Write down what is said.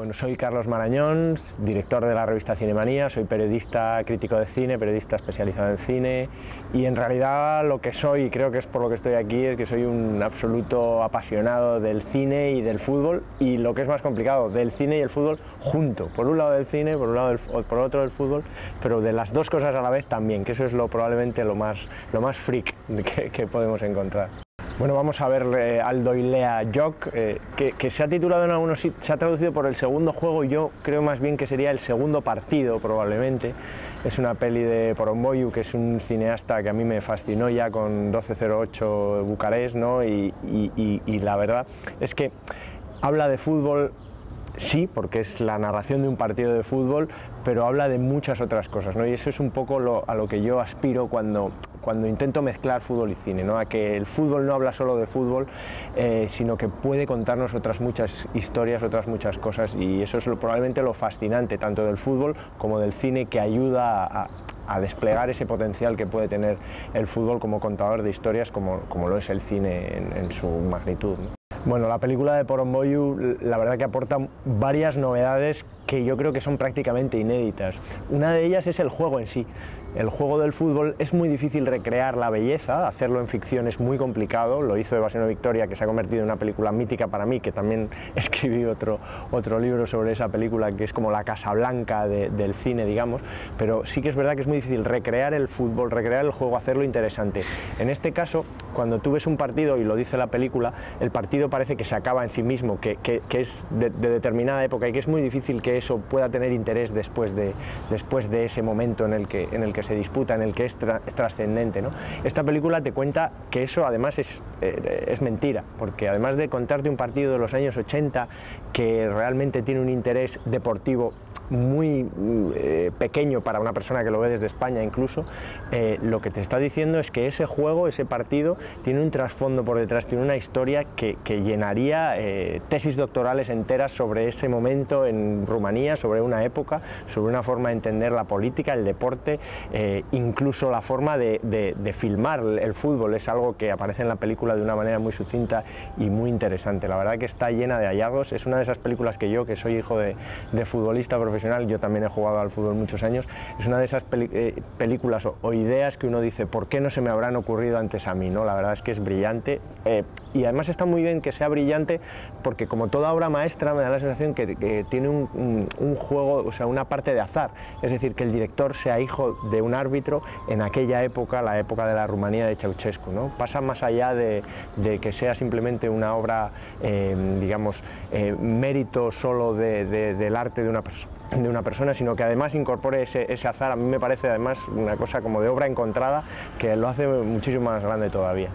Bueno, soy Carlos Marañón, director de la revista Cinemanía, soy periodista crítico de cine, periodista especializado en cine y en realidad lo que soy, y creo que es por lo que estoy aquí, es que soy un absoluto apasionado del cine y del fútbol y lo que es más complicado, del cine y el fútbol junto, por un lado del cine, por, un lado por otro del fútbol, pero de las dos cosas a la vez también, que eso es lo, probablemente lo más, lo más freak que podemos encontrar. Bueno, vamos a ver eh, Aldo y Jock, eh, que, se ha titulado en algunos se ha traducido por el segundo juego, yo creo más bien que sería el segundo partido probablemente. Es una peli de Poromboyu, que es un cineasta que a mí me fascinó ya con 1208 Bucarest, ¿no? y la verdad es que habla de fútbol sí, porque es la narración de un partido de fútbol, pero habla de muchas otras cosas, ¿no? Y eso es un poco a lo que yo aspiro cuando, cuando intento mezclar fútbol y cine, ¿no? A que el fútbol no habla solo de fútbol, eh, sino que puede contarnos otras muchas historias, otras muchas cosas, y eso es probablemente lo fascinante tanto del fútbol como del cine que ayuda a, desplegar ese potencial que puede tener el fútbol como contador de historias como, como lo es el cine en, su magnitud. Bueno, la película de Poromboyu la verdad que aporta varias novedades que yo creo que son prácticamente inéditas. Una de ellas es el juego en sí. El juego del fútbol es muy difícil recrear la belleza, hacerlo en ficción es muy complicado, lo hizo Evasión Victoria, que se ha convertido en una película mítica para mí, que también escribí otro, otro libro sobre esa película, que es como la Casa Blanca del cine, digamos, pero sí que es verdad que es muy difícil recrear el fútbol, recrear el juego, hacerlo interesante. En este caso, cuando tú ves un partido, y lo dice la película, el partido parece que se acaba en sí mismo, que, que, es de, determinada época y que es muy difícil que eso pueda tener interés después de, después de ese momento en el que, en el que se disputa, en el que es, trascendente. ¿no? Esta película te cuenta que eso además es, eh, es mentira, porque además de contarte un partido de los años 80 que realmente tiene un interés deportivo muy eh, pequeño para una persona que lo ve desde España incluso, eh, lo que te está diciendo es que ese juego, ese partido, tiene un trasfondo por detrás, tiene una historia que, llenaría tesis doctorales enteras sobre ese momento en Rumanía, sobre una época, sobre una forma de entender la política, el deporte, eh, incluso la forma de, filmar el fútbol es algo que aparece en la película de una manera muy sucinta y muy interesante. La verdad que está llena de hallazgos, es una de esas películas que yo, que soy hijo de, futbolista profesional, yo también he jugado al fútbol muchos años, es una de esas eh, películas o, ideas que uno dice, ¿por qué no se me habrán ocurrido antes a mí? ¿no? La verdad es que es brillante eh, y además está muy bien que sea brillante porque como toda obra maestra me da la sensación que, tiene un, juego, o sea, una parte de azar, es decir, que el director sea hijo de un árbitro en aquella época, la época de la Rumanía de Ceausescu. ¿no? Pasa más allá de, que sea simplemente una obra, eh, digamos, mérito solo del arte de una persona de una persona, sino que además incorpore ese, azar. A mí me parece además una cosa como de obra encontrada que lo hace muchísimo más grande todavía.